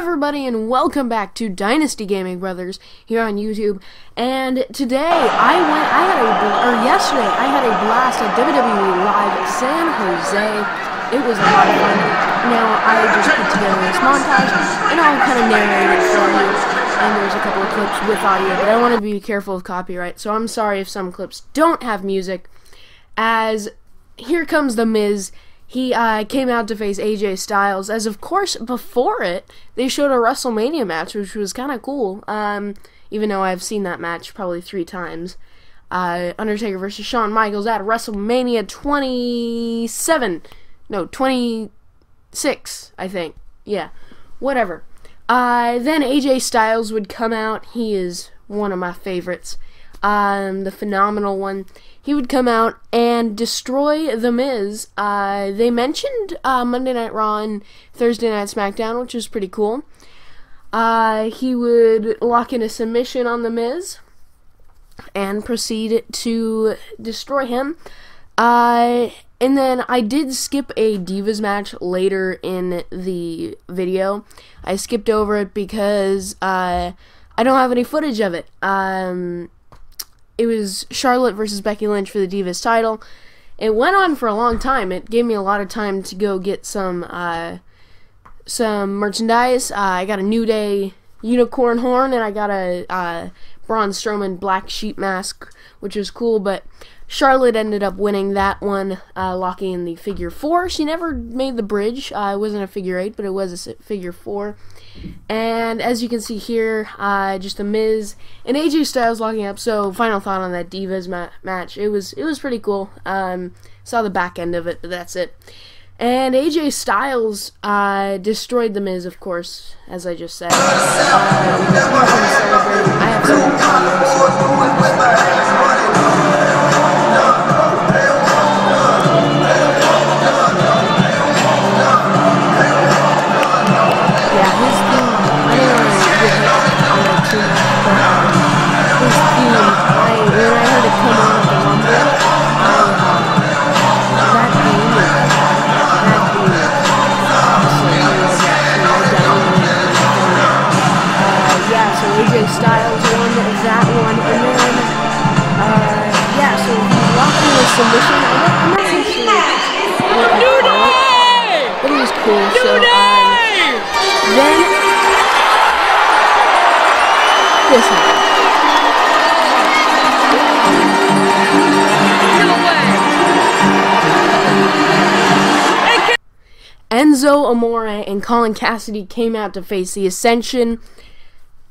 Everybody and welcome back to Dynasty Gaming Brothers here on YouTube. And today I went I had a or yesterday I had a blast at WWE Live San Jose. It was a lot of fun. Now I just put together this montage and I'll kind of narrate it for you. And there's a couple of clips with audio, but I want to be careful of copyright. So I'm sorry if some clips don't have music. As here comes the Miz he uh, came out to face AJ Styles. As of course, before it, they showed a WrestleMania match, which was kind of cool. Um, even though I've seen that match probably three times. Uh, Undertaker versus Shawn Michaels at WrestleMania 27. No, 26, I think. Yeah, whatever. Uh, then AJ Styles would come out. He is one of my favorites. Um, the phenomenal one he would come out and destroy The Miz. Uh, they mentioned uh, Monday Night Raw and Thursday Night SmackDown, which was pretty cool. Uh, he would lock in a submission on The Miz and proceed to destroy him. Uh, and then I did skip a Divas match later in the video. I skipped over it because uh, I don't have any footage of it. Um, it was Charlotte versus Becky Lynch for the Divas title. It went on for a long time. It gave me a lot of time to go get some uh, some merchandise. Uh, I got a New Day unicorn horn and I got a uh, Braun Strowman black sheep mask, which was cool. But Charlotte ended up winning that one, uh, locking in the figure four. She never made the bridge. Uh, it wasn't a figure eight, but it was a figure four. And as you can see here, uh, just a Miz and AJ Styles locking up. So final thought on that Divas ma- match. It was it was pretty cool. Um, saw the back end of it, but that's it. And AJ Styles uh, destroyed the Miz, of course, as I just said. Um, I have Enzo Amore and Colin Cassady came out to face the Ascension.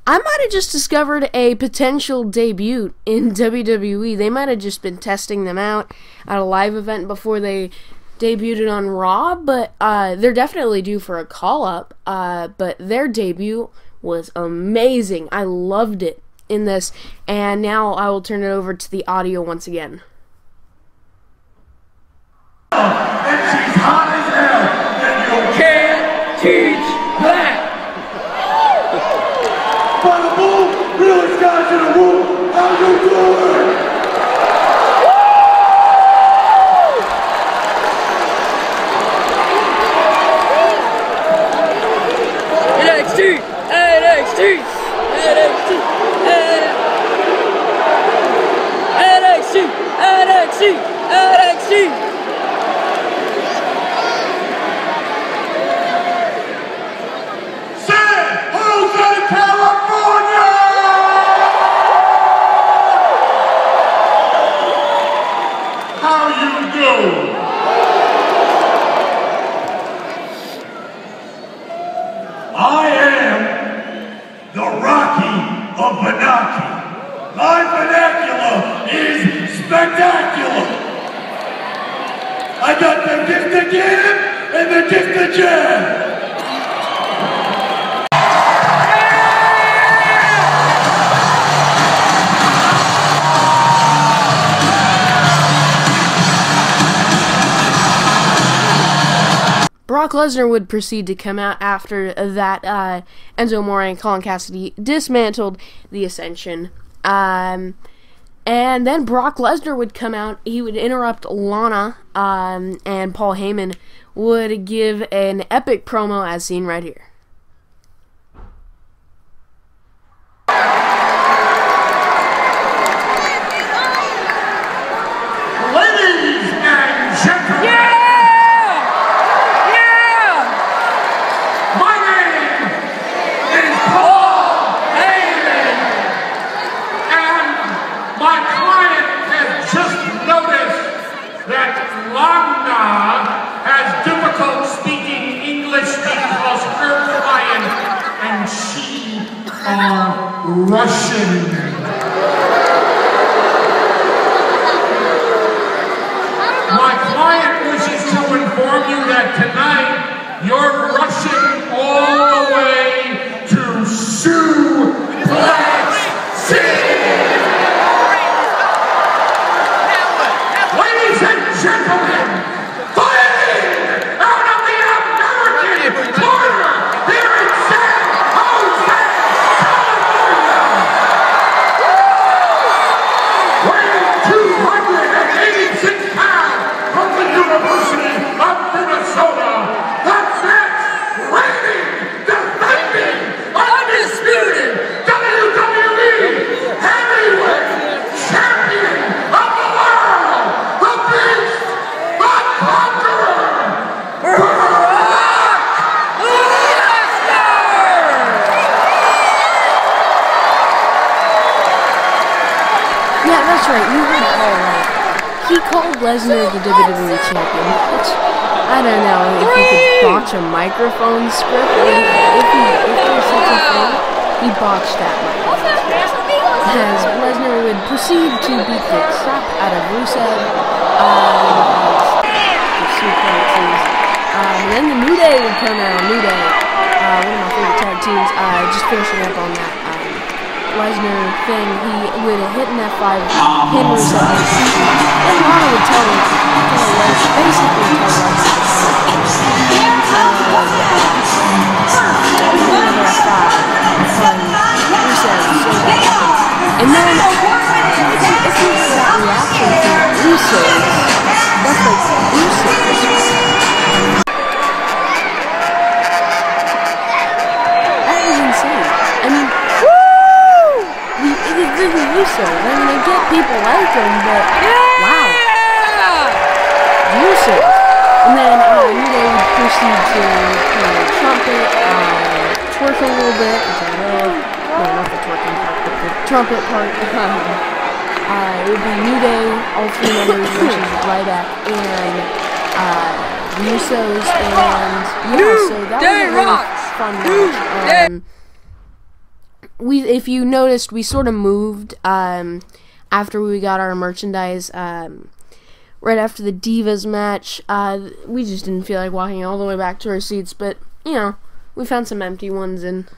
I might have just discovered a potential debut in WWE. They might have just been testing them out at a live event before they debuted on Raw, but uh, they're definitely due for a call up. Uh, but their debut was amazing. I loved it in this, and now I will turn it over to the audio once again. And she's hot as hell, and you can't teach that. Bada boom, realest guys in the room, how you doing? Brock Lesnar would proceed to come out after that. Uh, Enzo Amore and Colin Cassady dismantled the Ascension. Um, and then Brock Lesnar would come out. He would interrupt Lana, um, and Paul Heyman would give an epic promo as seen right here. Russian. My client wishes to inform you that tonight you're rushing all the way to Suplex City. Ladies and gentlemen, fighting out of the American corner here in San Jose, California. Weighing 286 pounds from the University of Minnesota, the next reigning, defending, undisputed WWE Heavyweight Champion of the world, the Beast, the Conqueror, Yeah, that's right. You heard Paul right. He called Lesnar the WWE champion, which I don't know if he could botch a microphone script. If, if, he, if there's such a thing, he botched that microphone script. As Lesnar would proceed to beat the crap out of Rusev, um, the suplexes. Um, and then the New Day would come out. New Day, uh, one of my favorite tag teams. Uh, just finishing up on that. Lesnar thing, he would hit an F5, hit Rusev, and Lana would tell him, tell Les, basically tell Lesnar another F5 on Rusev, so and then, if you, if you have that reaction to Rusev, a little bit, which I love. No, not the twerking part, but the trumpet part. uh, it would be New Day, all three members, which is Ryback and uh, Usos, and yeah, New so that Day was a really rocks! fun match. Um, we, if you noticed, we sort of moved um, after we got our merchandise. Um, right after the Divas match, uh, we just didn't feel like walking all the way back to our seats, but you know, we found some empty ones, and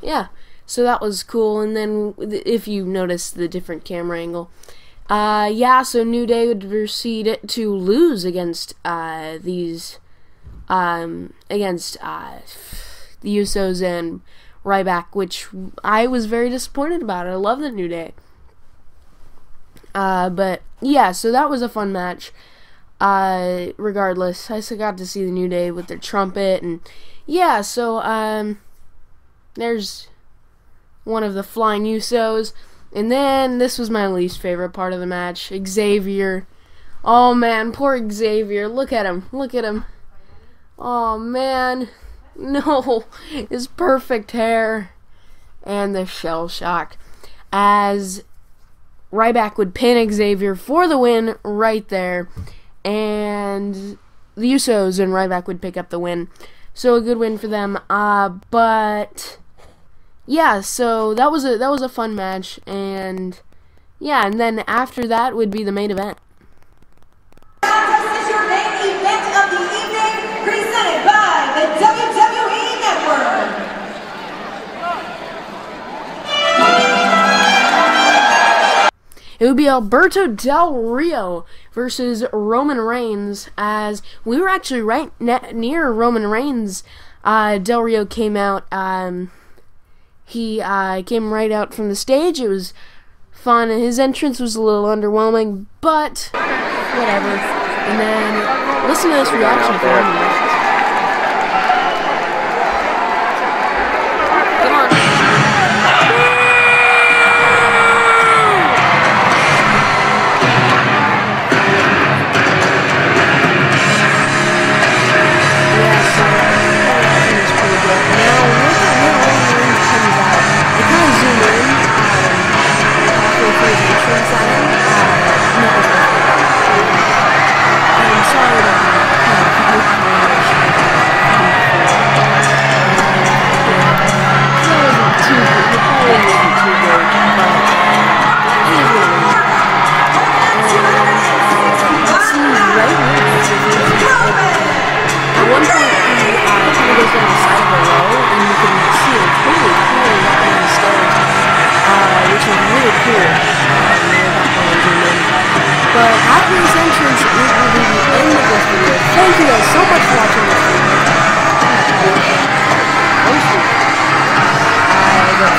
yeah, so that was cool. And then, if you notice the different camera angle, uh, yeah, so New Day would proceed to lose against uh, these, um, against uh, the Usos and Ryback, which I was very disappointed about. I love the New Day. Uh, but yeah, so that was a fun match. Uh, regardless, I still got to see the New Day with their trumpet, and yeah, so um, there's one of the flying Usos, and then this was my least favorite part of the match, Xavier. Oh man, poor Xavier. Look at him. Look at him. Oh man. No, his perfect hair and the shell shock. As Ryback would pin Xavier for the win right there, and the Usos and Ryback would pick up the win. So a good win for them. Uh, but yeah, so that was a that was a fun match, and yeah, and then after that would be the main event. It would be Alberto Del Rio versus Roman Reigns, as we were actually right ne- near Roman Reigns. Uh, Del Rio came out. Um, he uh, came right out from the stage. It was fun. His entrance was a little underwhelming, but whatever. And then listen to this reaction for Roman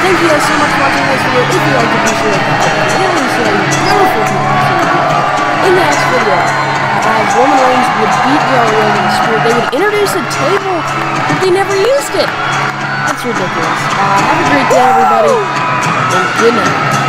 thank you guys so much for watching this video. If you it, like button. Really, so beautiful people. In the next video, as Roman Reigns would beat John Roman's spear, they would introduce a table, but they never used it. That's ridiculous. Uh, have a great day, everybody, and good night.